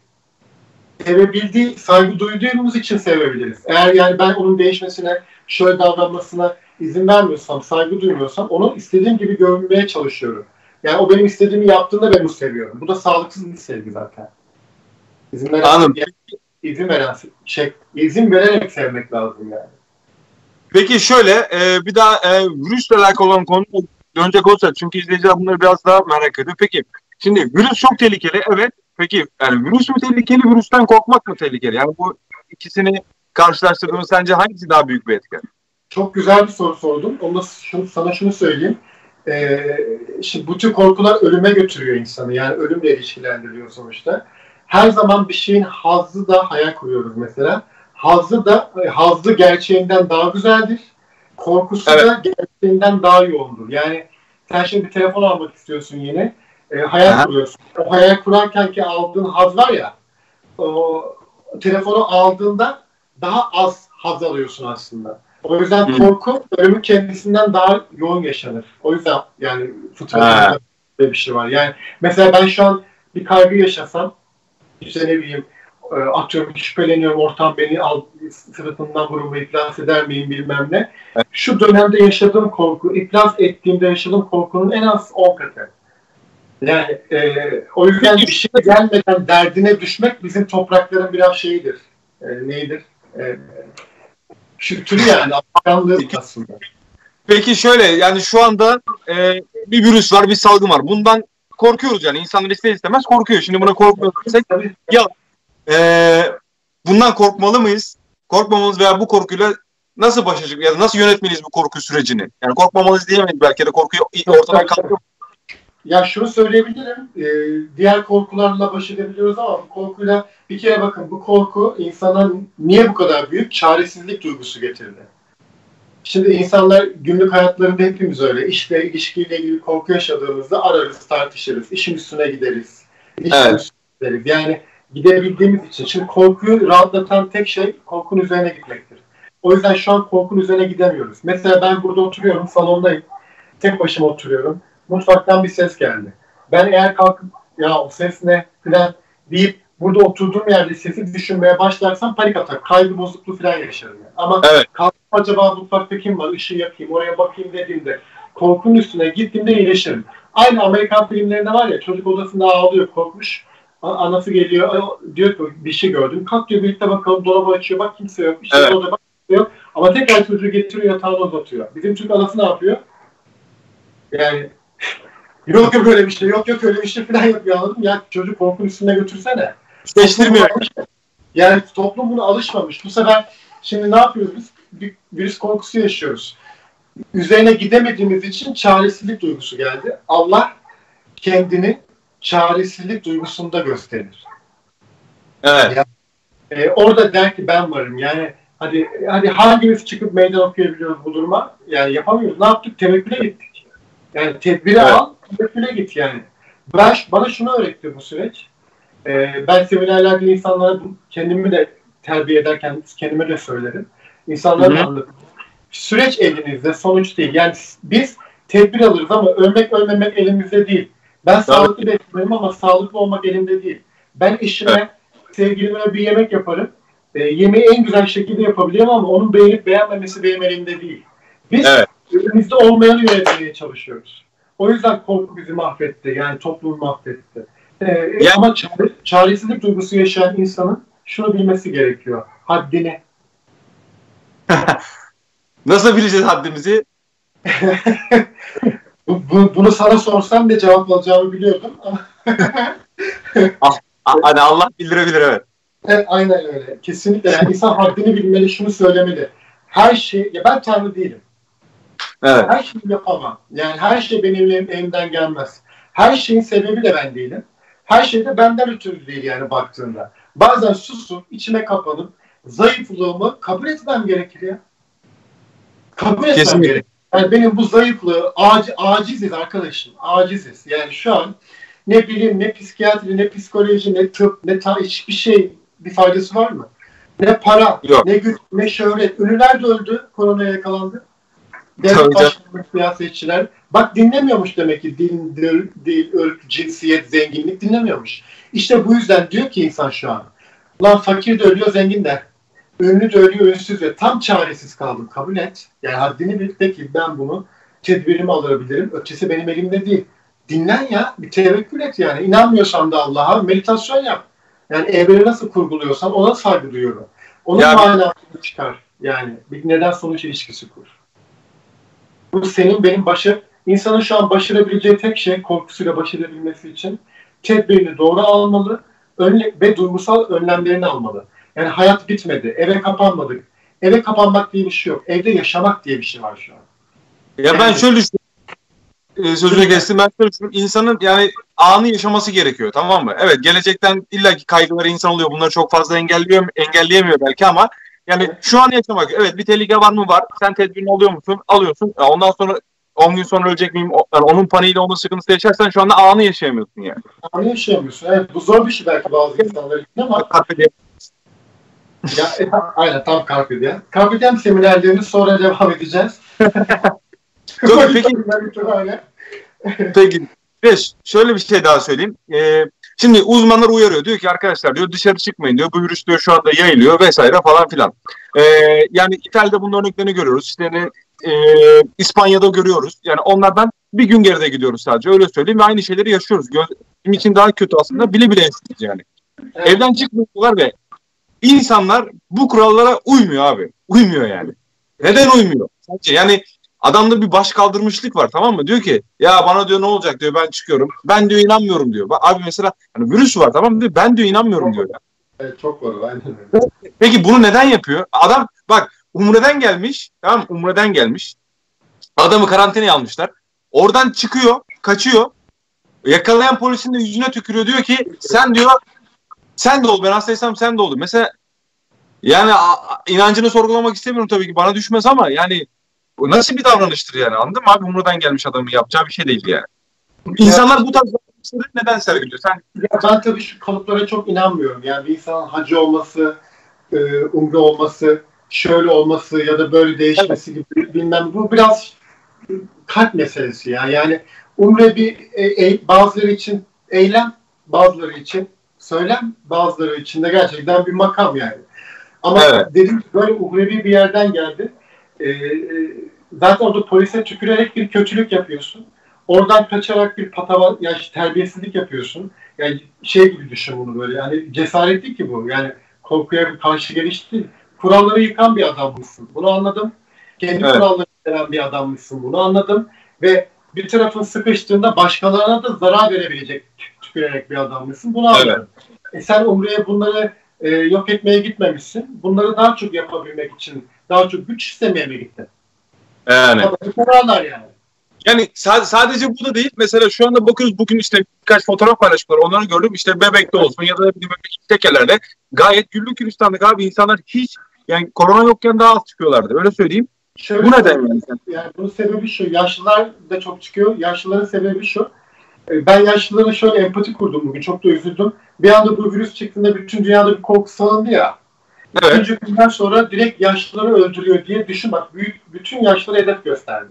Speaker 2: Sevebildiği, saygı duyduğumuz için sevebiliriz. Eğer yani ben onun değişmesine, şöyle davranmasına izin vermiyorsam, saygı duymuyorsam onu istediğim gibi görmeye çalışıyorum. Yani o benim istediğimi yaptığında ben onu seviyorum. Bu da sağlıksız bir sevgi zaten. İzin veren, Anladım. İzin veren şey, izin vererek sevmek lazım yani.
Speaker 1: Peki şöyle e, bir daha e, virüsle alakalı olan konu dönecek olsa çünkü izleyiciler bunları biraz daha merak ediyor. Peki şimdi virüs çok tehlikeli evet. Peki yani virüs mü tehlikeli virüsten korkmak mı tehlikeli? Yani bu ikisini karşılaştırdığınız sence hangisi daha büyük bir etken?
Speaker 2: Çok güzel bir soru sordun. Onda şunu, sana şunu söyleyeyim. Ee, şimdi bu tür korkular ölüme götürüyor insanı. Yani ölümle ilişkilendiriyor sonuçta. Her zaman bir şeyin hazzı da hayal kuruyoruz mesela. Hazzı da hazzı gerçeğinden daha güzeldir. Korkusu evet. da gerçeğinden daha yoğundur. Yani sen şimdi bir telefon almak istiyorsun yine. E, hayal Aha. kuruyorsun. O hayal kurarken ki aldığın haz var ya o telefonu aldığında daha az haz alıyorsun aslında. O yüzden Hı. korku ölümün kendisinden daha yoğun yaşanır. O yüzden yani fıtratında bir şey var. Yani mesela ben şu an bir kaygı yaşasam işte ne bileyim e, atıyorum şüpheleniyorum ortam beni al, sırtından vurumu iflas eder miyim bilmem ne. Evet. Şu dönemde yaşadığım korku, iflas ettiğimde yaşadığım korkunun en az 10 katı. Yani e, o yüzden bir şey gelmeden derdine düşmek bizim toprakların biraz şeyidir. E, neydir? E, kültürü yani alışkanlığı aslında.
Speaker 1: Peki şöyle yani şu anda e, bir virüs var, bir salgın var. Bundan korkuyoruz yani. İnsanlar ister istemez korkuyor. Şimdi buna korkmuyorsak ya e, bundan korkmalı mıyız? Korkmamamız veya bu korkuyla nasıl başa ya da nasıl yönetmeliyiz bu korku sürecini? Yani korkmamalıyız diyemeyiz belki de korkuyu ortadan kaldırıyor.
Speaker 2: Ya şunu söyleyebilirim. E, diğer korkularla baş edebiliyoruz ama bu korkuyla bir kere bakın bu korku insana niye bu kadar büyük çaresizlik duygusu getirdi. Şimdi insanlar günlük hayatlarında hepimiz öyle. İşle, ilişkiyle ilgili korku yaşadığımızda ararız, tartışırız, işin üstüne gideriz. İşin evet. üstüne gideriz. Yani gidebildiğimiz için. Şimdi korkuyu rahatlatan tek şey korkunun üzerine gitmektir. O yüzden şu an korkunun üzerine gidemiyoruz. Mesela ben burada oturuyorum, salondayım. Tek başıma oturuyorum. Mutfaktan bir ses geldi. Ben eğer kalkıp ya o ses ne falan deyip burada oturduğum yerde sesi düşünmeye başlarsam panik atar. Kaygı bozukluğu falan yaşarım. Yani. Ama evet. kalkıp acaba mutfakta kim var, ışığı yakayım, oraya bakayım dediğimde korkunun üstüne gittiğimde iyileşirim. Aynı Amerikan filmlerinde var ya çocuk odasında ağlıyor, korkmuş. Anası geliyor, diyor ki bir şey gördüm. Kalk diyor birlikte bakalım, dolabı açıyor, bak kimse yok. İşte evet. bak yok. Ama tekrar çocuğu getiriyor, yatağına uzatıyor. Bizim Türk anası ne yapıyor? Yani yok yok öyle bir şey, yok yok öyle bir şey falan yapıyor anladın Ya çocuk korkun üstüne götürsene.
Speaker 1: Seçtirmiyor.
Speaker 2: Yani toplum buna alışmamış. Bu sefer şimdi ne yapıyoruz biz? Bir virüs korkusu yaşıyoruz. Üzerine gidemediğimiz için çaresizlik duygusu geldi. Allah kendini çaresizlik duygusunda gösterir.
Speaker 1: Evet. Yani,
Speaker 2: e, orada der ki ben varım. Yani hadi hadi hangimiz çıkıp meydan okuyabiliyoruz bu duruma? Yani yapamıyoruz. Ne yaptık? Tevekküle gittik. Yani tedbiri evet. al, git yani. Ben, bana şunu öğretti bu süreç. Ee, ben seminerlerde insanlara kendimi de terbiye ederken kendime de söylerim. İnsanlara da anlatırım. Süreç elinizde, sonuç değil. Yani biz tedbir alırız ama ölmek ölmemek elimizde değil. Ben Tabii. sağlıklı beslenim ama sağlıklı olmak elimde değil. Ben eşime, evet. sevgilime bir yemek yaparım. E, yemeği en güzel şekilde yapabilirim ama onun beğenip beğenmemesi benim elimde değil. Biz evet. Elimizde olmayanı yönetmeye çalışıyoruz. O yüzden korku bizi mahvetti. Yani toplumu mahvetti. Ee, yani, ama çare, çaresizlik duygusu yaşayan insanın şunu bilmesi gerekiyor. Haddini.
Speaker 1: Nasıl bileceğiz haddimizi?
Speaker 2: bu, bu, bunu sana sorsam da cevap alacağımı biliyordum
Speaker 1: ah, ah, hani Allah bildirebilir evet.
Speaker 2: Evet aynen öyle. Kesinlikle. Yani insan haddini bilmeli, şunu söylemeli. Her şey, ya ben Tanrı değilim. Evet. Her şeyi yapamam. Yani her şey benim elimden gelmez. Her şeyin sebebi de ben değilim. Her şey de benden ötürü değil yani baktığında. Bazen susup içime kapanıp zayıflığımı kabul etmem gerekir ya. Kabul etmem Kesinlikle. gerekir. Yani benim bu zayıflığı ac aciziz arkadaşım. Aciziz. Yani şu an ne bilim, ne psikiyatri, ne psikoloji, ne tıp, ne ta hiçbir şey bir faydası var mı? Ne para, Yok. ne güç, ne şöhret. Ünlüler de öldü, koronaya yakalandı. Devlet başkanı, siyasetçiler. Bak dinlemiyormuş demek ki din, dil, dil, ırk, cinsiyet, zenginlik dinlemiyormuş. İşte bu yüzden diyor ki insan şu an. Lan fakir de ölüyor, zengin de. Ünlü de ölüyor, ünsüz de. Tam çaresiz kaldım. Kabul et. Yani haddini bil de ki ben bunu tedbirimi alabilirim. Ötesi benim elimde değil. Dinlen ya. Bir tevekkül et yani. İnanmıyorsan da Allah'a meditasyon yap. Yani evreni nasıl kurguluyorsan ona saygı duyuyorum. Onun yani, manasını çıkar. Yani bir neden sonuç ilişkisi kur. Bu senin benim başı, insanın şu an başarabileceği tek şey korkusuyla başarabilmesi için tedbirini doğru almalı önle ve duygusal önlemlerini almalı. Yani hayat bitmedi, eve kapanmadık. Eve kapanmak diye bir şey yok. Evde yaşamak diye bir şey var şu an.
Speaker 1: Ya ben şöyle düşünüyorum. Ee, sözüne geçtim ben şöyle düşünüyorum. İnsanın yani anı yaşaması gerekiyor tamam mı? Evet gelecekten illaki kaygıları insan oluyor. Bunları çok fazla engelliyor, engelleyemiyor belki ama yani şu an yaşamak. Evet bir tehlike var mı? Var. Sen tedbirini alıyor musun? Alıyorsun. Ondan sonra 10 gün sonra ölecek miyim? Yani onun paniğiyle onun sıkıntısı yaşarsan şu anda anı yaşayamıyorsun yani.
Speaker 2: Anı yaşayamıyorsun. Evet bu zor bir şey belki bazı insanlar için ama. Carpe ya, e, aynen tam Carpe Diem. Carpe Diem seminerlerini sonra devam edeceğiz.
Speaker 1: Tabii, peki. peki. Beş, şöyle bir şey daha söyleyeyim. Ee, Şimdi uzmanlar uyarıyor. Diyor ki arkadaşlar diyor dışarı çıkmayın diyor. Bu virüs diyor şu anda yayılıyor vesaire falan filan. Ee, yani İtalya'da bunun örneklerini görüyoruz. İşte e, İspanya'da görüyoruz. Yani onlardan bir gün geride gidiyoruz sadece öyle söyleyeyim ve aynı şeyleri yaşıyoruz. Bizim için daha kötü aslında bile bile yaşıyoruz yani. Evet. Evden çıkmıyorlar ve insanlar bu kurallara uymuyor abi. Uymuyor yani. Neden uymuyor? Sadece yani Adamda bir baş kaldırmışlık var tamam mı? Diyor ki ya bana diyor ne olacak diyor ben çıkıyorum. Ben diyor inanmıyorum diyor. Abi mesela hani virüs var tamam mı diyor ben diyor inanmıyorum diyor. Ya.
Speaker 2: Evet çok var aynen öyle.
Speaker 1: Peki bunu neden yapıyor? Adam bak Umre'den gelmiş tamam Umre'den gelmiş. Adamı karantinaya almışlar. Oradan çıkıyor kaçıyor. Yakalayan polisin de yüzüne tükürüyor diyor ki sen diyor sen de ol ben hastaysam sen de ol. Mesela yani inancını sorgulamak istemiyorum tabii ki bana düşmez ama yani bu nasıl bir davranıştır yani anladın mı abi? Umurdan gelmiş adamın yapacağı bir şey değil yani. İnsanlar bu tarz davranışları neden sergiliyor? Sen...
Speaker 2: Ya ben tabii şu kalıplara çok inanmıyorum. Yani bir insanın hacı olması, e, umre olması, şöyle olması ya da böyle değişmesi evet. gibi bilmem. Bu biraz kalp meselesi ya. Yani umre bir e, e, bazıları için eylem, bazıları için söylem, bazıları için de gerçekten bir makam yani. Ama evet. dedim böyle uhrevi bir yerden geldi. E, zaten orada polise tükürerek bir kötülük yapıyorsun. Oradan kaçarak bir patava, yani terbiyesizlik yapıyorsun. Yani şey gibi düşün bunu böyle. Yani cesaretli ki bu. Yani korkuya karşı geliş değil. Kuralları yıkan bir adammışsın. Bunu anladım. Kendi evet. kuralları veren bir adammışsın. Bunu anladım. Ve bir tarafın sıkıştığında başkalarına da zarar verebilecek tükürerek bir adammışsın. Bunu anladım. Evet. E sen Umre'ye bunları e, yok etmeye gitmemişsin. Bunları daha çok yapabilmek için daha çok güç istemeye mi gitti?
Speaker 1: Yani. Kararlar yani. Yani sadece bu da değil. Mesela şu anda bakıyoruz bugün işte birkaç fotoğraf paylaştılar. Onları gördüm. İşte bebekte olsun ya da bir tekerlerde gayet güllük gülistanlık abi. insanlar hiç yani korona yokken daha az çıkıyorlardı. Öyle söyleyeyim. Şöyle bu neden
Speaker 2: yani? Yani bunun sebebi şu. Yaşlılar da çok çıkıyor. Yaşlıların sebebi şu. E, ben yaşlılara şöyle empati kurdum bugün. Çok da üzüldüm. Bir anda bu virüs çıktığında bütün dünyada bir korku salındı ya. Evet. İkinci günden sonra direkt yaşlıları öldürüyor diye düşün bak büyük bütün yaşları hedef gösterdi.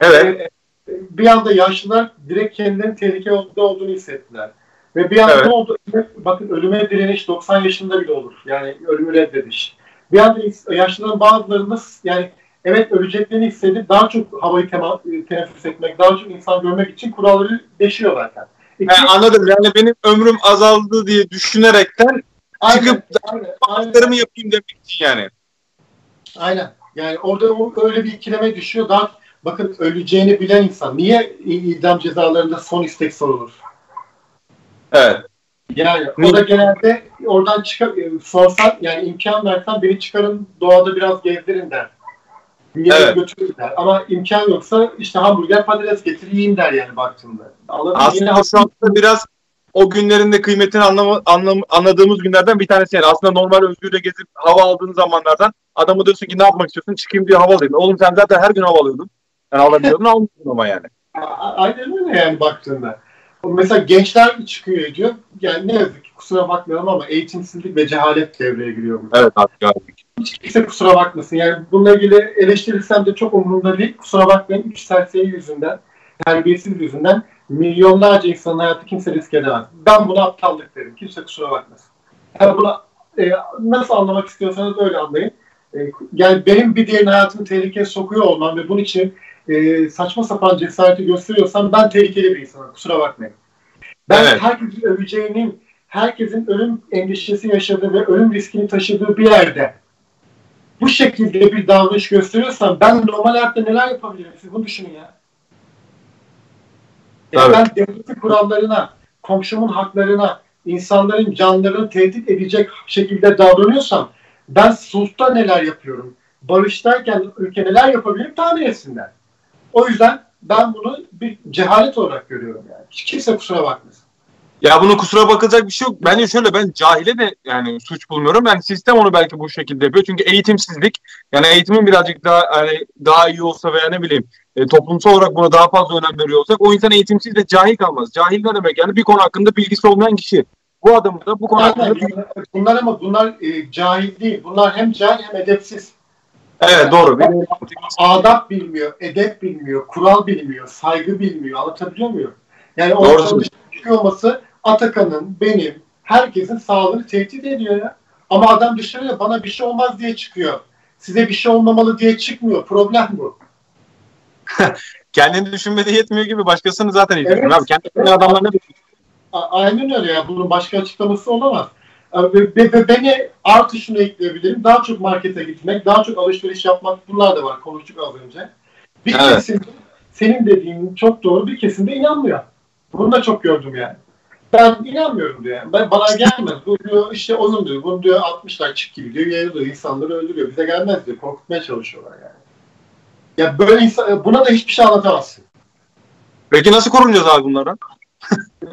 Speaker 1: Evet.
Speaker 2: bir anda yaşlılar direkt kendilerinin tehlikede olduğunu hissettiler. Ve bir anda evet. ne oldu? Bakın ölüme direniş 90 yaşında bile olur. Yani ölümü reddediş. Bir anda yaşlıların bazılarında yani evet öleceklerini hissedip daha çok havayı tema, teneffüs etmek, daha çok insan görmek için kuralları deşiyor zaten.
Speaker 1: İki, yani anladım. Yani benim ömrüm azaldı diye düşünerekten aynen, çıkıp aynen, yapayım demek için yani.
Speaker 2: Aynen. Yani orada öyle bir ikileme düşüyor. Daha bakın öleceğini bilen insan niye idam cezalarında son istek sorulur?
Speaker 1: Evet.
Speaker 2: Yani o da genelde oradan çıkar e, sorsan yani imkan versen beni çıkarın doğada biraz gezdirin der. Bir yere evet. götürün der. Ama imkan yoksa işte hamburger patates getir yiyin der yani baktığında.
Speaker 1: Anladın Aslında Yine şu anda biraz o günlerin de kıymetini anlama, anlam, anladığımız günlerden bir tanesi yani. Aslında normal özgürce gezip hava aldığın zamanlardan adamı diyorsun ki ne yapmak istiyorsun? Çıkayım diye hava alayım. Oğlum sen zaten her gün hava alıyordun. Yani alabiliyordun almıyordun ama yani.
Speaker 2: Aynen öyle yani baktığında. Mesela gençler çıkıyor ediyor. Yani ne yazık ki kusura bakmayalım ama eğitimsizlik ve cehalet devreye giriyor.
Speaker 1: Burada. Evet abi geldik.
Speaker 2: Hiç kimse kusura bakmasın. Yani bununla ilgili eleştirirsem de çok umurumda değil. Kusura bakmayın. Üç serseri yüzünden, terbiyesiz yüzünden milyonlarca insanın hayatı kimse risk edemez. Ben buna aptallık derim. Kimse kusura bakmasın. Yani buna e, nasıl anlamak istiyorsanız öyle anlayın. E, yani benim bir diğerinin hayatını tehlikeye sokuyor olmam ve bunun için e, saçma sapan cesareti gösteriyorsam ben tehlikeli bir insanım. Kusura bakmayın. Ben evet. herkesin öleceğinin, herkesin ölüm endişesi yaşadığı ve ölüm riskini taşıdığı bir yerde bu şekilde bir davranış gösteriyorsam ben normal hayatta neler yapabilirim? Siz bunu düşünün ya. Yani ben devletin kurallarına, komşumun haklarına, insanların canlarını tehdit edecek şekilde davranıyorsam ben sulhta neler yapıyorum? Barıştayken ülke neler yapabilirim tahmin etsinler. O yüzden ben bunu bir cehalet olarak görüyorum yani. Hiç kimse kusura bakmasın.
Speaker 1: Ya bunu kusura bakılacak bir şey yok. Bence şöyle ben cahile de yani suç bulmuyorum. Yani sistem onu belki bu şekilde yapıyor. Çünkü eğitimsizlik yani eğitimin birazcık daha hani daha iyi olsa veya ne bileyim e, toplumsal olarak buna daha fazla önem veriyor olsak o insan eğitimsiz de cahil kalmaz. Cahil ne demek yani bir konu hakkında bilgisi olmayan kişi. Bu adamı da bu konu
Speaker 2: yani, hakkında bunlar ama bunlar e, cahil değil. Bunlar hem cahil hem edepsiz.
Speaker 1: Evet doğru.
Speaker 2: Yani, adap bilmiyor, edep bilmiyor, kural bilmiyor, saygı bilmiyor. Anlatabiliyor muyum? Yani ortada çıkıyor olması Atakan'ın, benim, herkesin sağlığını tehdit ediyor ya. Ama adam dışarıya bana bir şey olmaz diye çıkıyor. Size bir şey olmamalı diye çıkmıyor. Problem bu.
Speaker 1: Kendini düşünmede yetmiyor gibi başkasını zaten evet. Abi. Kendi evet. adamlarına
Speaker 2: Aynen öyle ya. Bunun başka açıklaması olamaz. Ve, ve beni artı şunu ekleyebilirim. Daha çok markete gitmek, daha çok alışveriş yapmak bunlar da var. Konuştuk az önce. Bir evet. kesim senin dediğin çok doğru bir kesimde inanmıyor. Bunu da çok gördüm yani. Ben inanmıyorum diyor. Yani. Ben, bana gelmez. Bu diyor işte oyun diyor. Bunu diyor 60'lar çık gibi diyor. Yayılıyor. insanları öldürüyor. Bize gelmez diyor. Korkutmaya çalışıyorlar yani. Ya böyle insan, buna da hiçbir şey anlatamazsın.
Speaker 1: Peki nasıl korunacağız abi bunlardan?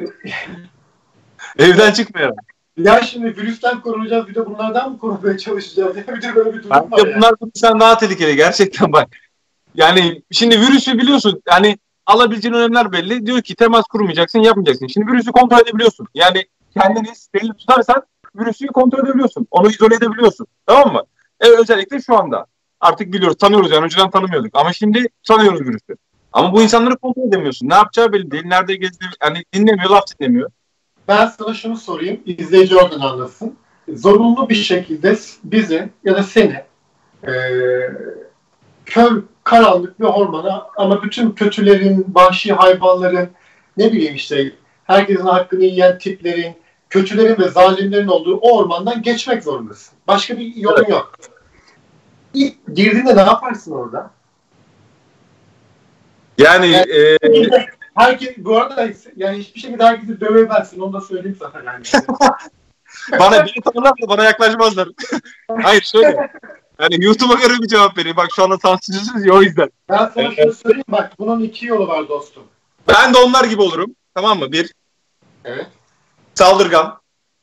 Speaker 1: Evden çıkmayalım.
Speaker 2: Ya şimdi virüsten korunacağız bir de bunlardan mı korunmaya çalışacağız? Ya bir de böyle bir durum Bence var
Speaker 1: bunlar yani. bunlar daha tehlikeli gerçekten bak. Yani şimdi virüsü biliyorsun yani alabileceğin önlemler belli. Diyor ki temas kurmayacaksın, yapmayacaksın. Şimdi virüsü kontrol edebiliyorsun. Yani kendini steril tutarsan virüsü kontrol edebiliyorsun. Onu izole edebiliyorsun. Tamam mı? Evet özellikle şu anda. Artık biliyoruz, tanıyoruz yani. Önceden tanımıyorduk. Ama şimdi tanıyoruz virüsü. Ama bu insanları kontrol edemiyorsun. Ne yapacağı belli değil. Nerede gezdiği, yani dinlemiyor, laf dinlemiyor.
Speaker 2: Ben sana şunu sorayım. İzleyici oradan anlasın. Zorunlu bir şekilde bizi ya da seni e, kör karanlık bir ormana ama bütün kötülerin, vahşi hayvanların, ne bileyim işte herkesin hakkını yiyen tiplerin, kötülerin ve zalimlerin olduğu o ormandan geçmek zorundasın. Başka bir yolun evet. yok. İlk girdiğinde ne yaparsın orada?
Speaker 1: Yani, yani
Speaker 2: e... herkes bu arada yani hiçbir şekilde herkesi dövemezsin onu da söyleyeyim sana yani.
Speaker 1: bana beni tanırlar da bana yaklaşmazlar. Hayır şöyle. Yani YouTube'a göre bir cevap vereyim. Bak şu anda sansürsüz ya o yüzden.
Speaker 2: Ben sana şunu söyleyeyim. Bak bunun iki yolu var dostum.
Speaker 1: Ben de onlar gibi olurum. Tamam mı? Bir.
Speaker 2: Evet.
Speaker 1: Saldırgan.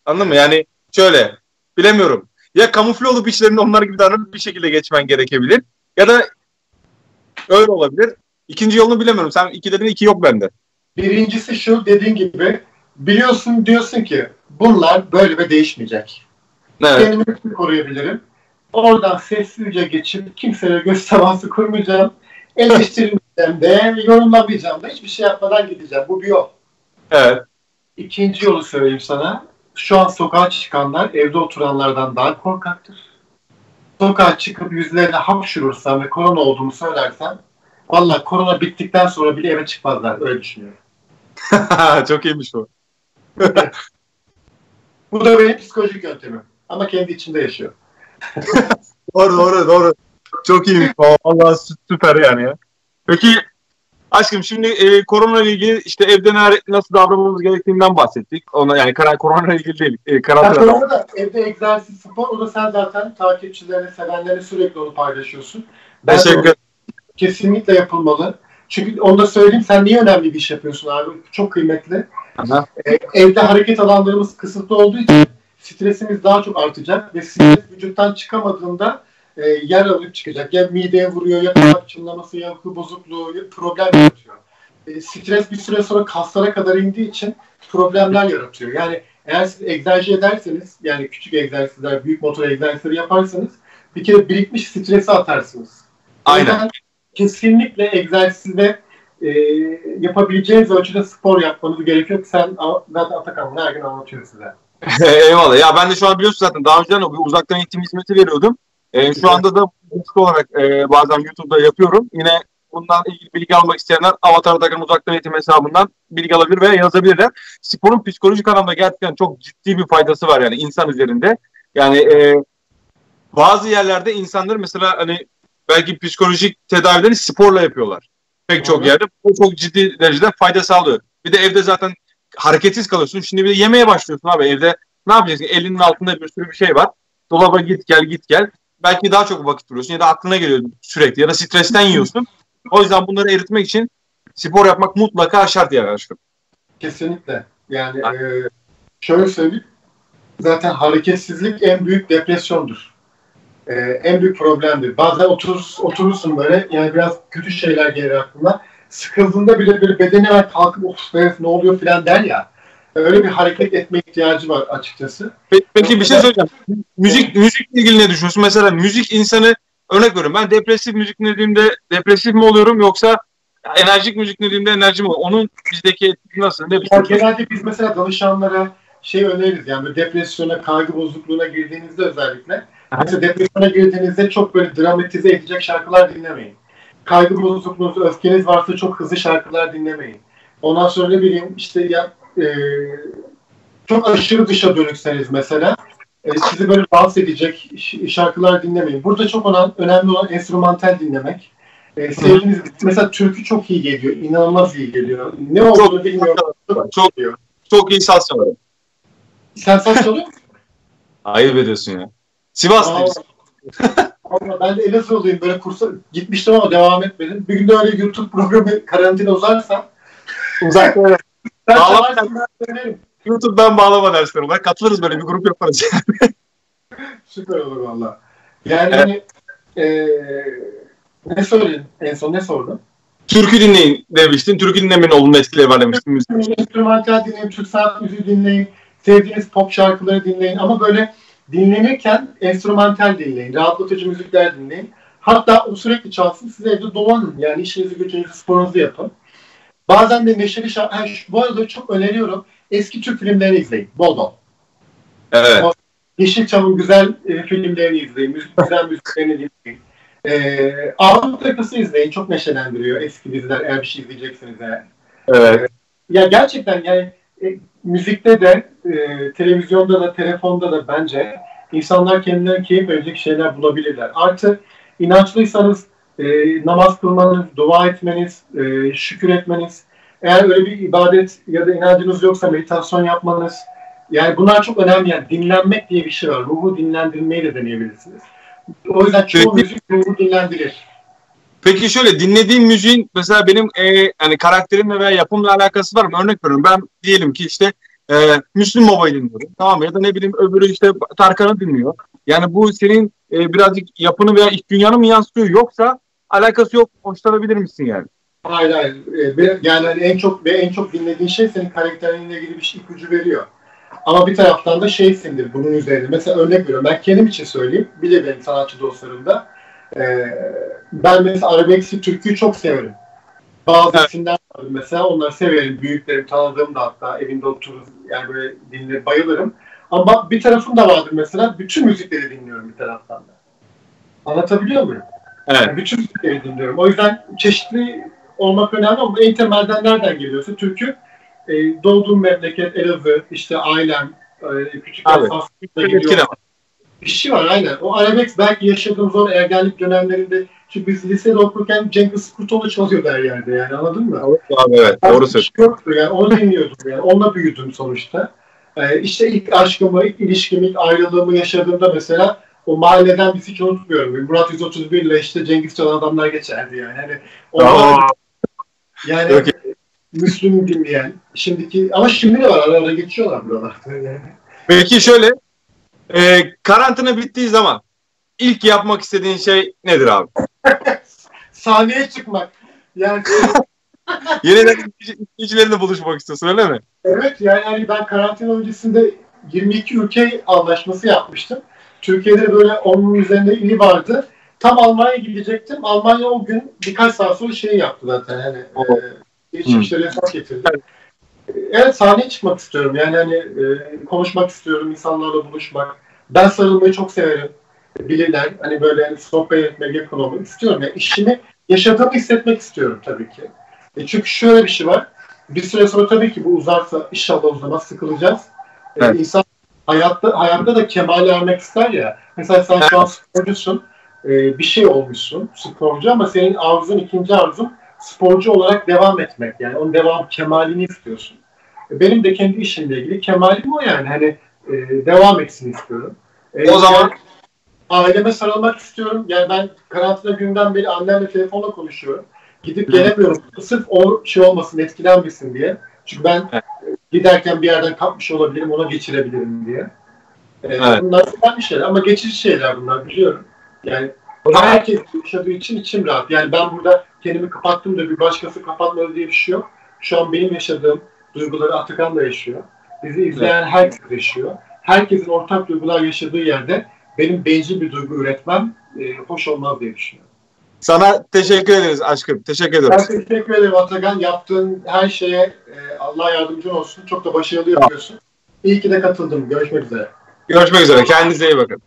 Speaker 1: Anladın mı? Yani şöyle. Bilemiyorum. Ya kamufle olup içlerinde onlar gibi davranıp bir şekilde geçmen gerekebilir. Ya da öyle olabilir. İkinci yolunu bilemiyorum. Sen iki dedin iki yok bende.
Speaker 2: Birincisi şu dediğin gibi biliyorsun diyorsun ki bunlar böyle ve değişmeyecek. Evet. Kendimi koruyabilirim. Oradan sessizce geçip kimseye göz teması kurmayacağım. Eleştirilmeyeceğim. Hem de yorumlamayacağım da hiçbir şey yapmadan gideceğim. Bu bir yol.
Speaker 1: Evet.
Speaker 2: İkinci yolu söyleyeyim sana. Şu an sokağa çıkanlar evde oturanlardan daha korkaktır. Sokağa çıkıp yüzlerine hapşurursan ve korona olduğunu söylersen valla korona bittikten sonra bile eve çıkmazlar. Öyle düşünüyorum.
Speaker 1: Çok iyiymiş bu.
Speaker 2: bu da benim psikolojik yöntemim. Ama kendi içinde yaşıyor.
Speaker 1: Doğru doğru doğru. Çok iyiymiş. Allah süper yani ya. Peki Aşkım şimdi e, korona ile ilgili işte evde nasıl davranmamız gerektiğinden bahsettik. Ona yani kar korona ile ilgili değil. E,
Speaker 2: karantina. Yani da evde egzersiz spor o da sen zaten takipçilerine, sevenlerine sürekli onu paylaşıyorsun. Ben Teşekkür Kesinlikle yapılmalı. Çünkü onu da söyleyeyim sen niye önemli bir iş yapıyorsun abi? Çok kıymetli. Aha. Ee, evde hareket alanlarımız kısıtlı olduğu için stresimiz daha çok artacak ve stres vücuttan çıkamadığında e, yer alıp çıkacak. Ya mideye vuruyor ya kalp çınlaması ya uyku bozukluğu ya problem yaratıyor. E, stres bir süre sonra kaslara kadar indiği için problemler yaratıyor. Yani eğer siz egzersiz ederseniz yani küçük egzersizler, büyük motor egzersizleri yaparsanız bir kere birikmiş stresi atarsınız.
Speaker 1: Aynen.
Speaker 2: kesinlikle egzersizde e, yapabileceğiniz ölçüde spor yapmanız gerekiyor. Sen zaten Atakan'la her gün anlatıyor size.
Speaker 1: Eyvallah. Ya ben de şu an biliyorsun zaten daha önceden uzaktan eğitim hizmeti veriyordum. E, şu anda da olarak e, bazen YouTube'da yapıyorum. Yine bundan ilgili bilgi almak isteyenler Avatar Takım Uzaktan Eğitim hesabından bilgi alabilir veya yazabilirler. Sporun psikolojik anlamda gerçekten çok ciddi bir faydası var yani insan üzerinde. Yani e, bazı yerlerde insanlar mesela hani belki psikolojik tedavilerini sporla yapıyorlar. Pek çok yerde bu çok ciddi derecede fayda sağlıyor. Bir de evde zaten hareketsiz kalıyorsun. Şimdi bir de yemeye başlıyorsun abi evde. Ne yapacaksın? Elinin altında bir sürü bir şey var. Dolaba git gel git gel belki daha çok vakit duruyorsun ya da aklına geliyor sürekli ya da stresten yiyorsun. O yüzden bunları eritmek için spor yapmak mutlaka şart yani aşkım.
Speaker 2: Kesinlikle. Yani e, şöyle söyleyeyim. Zaten hareketsizlik en büyük depresyondur. E, en büyük problemdir. Bazen otur, oturursun böyle yani biraz kötü şeyler gelir aklına. Sıkıldığında bile böyle bedeni kalkıp of ne oluyor filan der ya. Öyle bir hareket etme ihtiyacı var açıkçası.
Speaker 1: Peki, peki bir şey söyleyeceğim. Müzik müzikle ilgili ne düşünüyorsun? Mesela müzik insanı örnek veriyorum. Ben depresif müzik dinlediğimde depresif mi oluyorum yoksa enerjik müzik dinlediğimde enerji mi oluyor? Onun bizdeki etkisi nasıl? Ne
Speaker 2: ya genelde biz mesela danışanlara şey öneririz yani depresyona, kaygı bozukluğuna girdiğinizde özellikle. Mesela depresyona girdiğinizde çok böyle dramatize edecek şarkılar dinlemeyin. Kaygı bozukluğunuz, öfkeniz varsa çok hızlı şarkılar dinlemeyin. Ondan sonra ne bileyim işte ya e, çok aşırı dışa dönükseniz mesela e, sizi böyle rahatsız edecek şarkılar dinlemeyin. Burada çok olan, önemli olan enstrümantal dinlemek. E, sevdiğiniz mesela türkü çok iyi geliyor. inanılmaz iyi geliyor. Ne olduğunu çok, bilmiyorum.
Speaker 1: Çok, çok, çok iyi saz çalarım.
Speaker 2: Sen saz çalıyor musun?
Speaker 1: Ayıp ediyorsun ya. Sivas
Speaker 2: Ama ben de Elazığlıyım. Böyle kursa gitmiştim ama devam etmedim. Bir gün de öyle YouTube programı karantina uzarsa
Speaker 1: uzakta ben bağlama YouTube'dan bağlama dersleri olarak katılırız böyle bir grup yaparız.
Speaker 2: Süper olur valla. Yani evet. hani e, ne söyledin? En son ne sordun?
Speaker 1: Türkü dinleyin demiştin. Türkü dinlemenin olumlu etkileri var demiştin.
Speaker 2: Enstrümantal dinleyin, Türk sanat müziği dinleyin, sevdiğiniz pop şarkıları dinleyin ama böyle dinlenirken enstrümantal dinleyin, rahatlatıcı müzikler dinleyin. Hatta o sürekli çalsın, siz evde dolanın. Yani işinizi, gücünüzü, sporunuzu yapın. Bazen de neşeli şarkı. Bu arada çok öneriyorum. Eski Türk filmlerini izleyin. Bol bol.
Speaker 1: Evet. O,
Speaker 2: Yeşilçam'ın güzel e, filmlerini izleyin. Müzik, güzel müziklerini dinleyin. E, Avrupa Yakası izleyin. Çok neşelendiriyor eski diziler eğer bir şey izleyeceksiniz eğer.
Speaker 1: Evet. E,
Speaker 2: ya gerçekten yani e, müzikte de e, televizyonda da telefonda da bence insanlar kendilerine keyif verecek şeyler bulabilirler. Artı inançlıysanız e, namaz kılmanız, dua etmeniz, e, şükür etmeniz, eğer öyle bir ibadet ya da inancınız yoksa meditasyon yapmanız, yani bunlar çok önemli. Yani dinlenmek diye bir şey var. Ruhu dinlendirmeyi de deneyebilirsiniz. O yüzden çoğu müzik ruhu dinlendirir.
Speaker 1: Peki şöyle dinlediğim müziğin mesela benim e, hani karakterimle veya yapımla alakası var mı? Örnek veriyorum ben diyelim ki işte e, Müslüm Baba'yı dinliyorum. Tamam mı? Ya da ne bileyim öbürü işte Tarkan'ı dinliyor. Yani bu senin e, birazcık yapını veya iç dünyanı mı yansıtıyor yoksa alakası yok hoşlanabilir misin yani?
Speaker 2: Hayır hayır. E, yani hani en çok ve en çok dinlediğin şey senin karakterinle ilgili bir şey ipucu veriyor. Ama bir taraftan da şeysindir bunun üzerinde. Mesela örnek veriyorum. Ben kendim için söyleyeyim. Bir de benim sanatçı dostlarımda. Ee, ben mesela arabeksi türküyü çok severim. Bazı evet. isimler var mesela onları severim. Büyüklerim tanıdığım da hatta evinde otururuz yani böyle dinle bayılırım. Ama bir tarafım da vardır mesela bütün müzikleri dinliyorum bir taraftan da. Anlatabiliyor muyum? Evet. Yani bütün müzikleri dinliyorum. O yüzden çeşitli olmak önemli ama en temelden nereden geliyorsa türkü e, doğduğum memleket Elazığ, işte ailem, e, küçük Asas'ta gidiyor. Bir şey var aynen. O arabesk belki yaşadığım zor ergenlik dönemlerinde çünkü biz lisede okurken Cengiz Kurtoğlu çalıyordu her yerde yani anladın mı?
Speaker 1: Evet abi evet doğru söylüyorsun.
Speaker 2: Yoktu yani onu dinliyordum yani onunla büyüdüm sonuçta. Ee, işte ilk aşkımı, ilk ilişkimi, ilk ayrılığımı yaşadığımda mesela o mahalleden biz hiç unutmuyorum. Murat 131 ile işte Cengiz çalan adamlar geçerdi yani. Hani onlar, yani okay. Müslüm dinleyen şimdiki ama şimdi de var ara ara geçiyorlar buralarda yani.
Speaker 1: Peki şöyle e, karantina bittiği zaman ilk yapmak istediğin şey nedir abi?
Speaker 2: Sahneye çıkmak. Yani
Speaker 1: Yeniden izleyicilerine buluşmak istiyorsun öyle mi?
Speaker 2: Evet yani hani ben karantina öncesinde 22 ülke anlaşması yapmıştım. Türkiye'de böyle onun üzerinde ili vardı. Tam Almanya'ya gidecektim. Almanya o gün birkaç saat sonra şey yaptı zaten. Hani e, çıkışları yasak getirdi. Evet. Evet sahneye çıkmak istiyorum. Yani hani e, konuşmak istiyorum, insanlarla buluşmak. Ben sarılmayı çok severim. Bilirler. Hani böyle hani sohbet etmek, yakın olmak istiyorum. Yani işimi yaşadığımı hissetmek istiyorum tabii ki. E çünkü şöyle bir şey var. Bir süre sonra tabii ki bu uzarsa inşallah uzamaz sıkılacağız. E, evet. İnsan hayatta hayatta da kemale ermek ister ya. Mesela sen şu an sporcusun. E, bir şey olmuşsun sporcu ama senin arzun ikinci arzun sporcu olarak devam etmek. Yani onun devam kemalini istiyorsun. E, benim de kendi işimle ilgili kemalim o yani. Hani e, devam etsin istiyorum.
Speaker 1: E, o zaman
Speaker 2: aileme sarılmak istiyorum. Yani ben karantina günden beri annemle telefonla konuşuyorum. Gidip gelemiyorum. Sırf o şey olmasın, etkilenmesin diye. Çünkü ben evet. giderken bir yerden kapmış olabilirim, ona geçirebilirim diye. Ee, evet. Bunlar önemli şeyler ama geçici şeyler bunlar biliyorum. Yani herkes yaşadığı için içim rahat. Yani ben burada kendimi kapattım da bir başkası kapatmadı diye bir şey yok. Şu an benim yaşadığım duyguları Atakan da yaşıyor. Bizi izleyen evet. herkes yaşıyor. Herkesin ortak duygular yaşadığı yerde benim bencil bir duygu üretmem e, hoş olmaz diye düşünüyorum.
Speaker 1: Sana teşekkür ederiz aşkım. Teşekkür ederim.
Speaker 2: Ben teşekkür ederim Atakan. Yaptığın her şeye e, Allah yardımcın olsun. Çok da başarılı yapıyorsun. İyi ki de katıldım. Görüşmek üzere.
Speaker 1: Görüşmek üzere. Kendinize iyi bakın.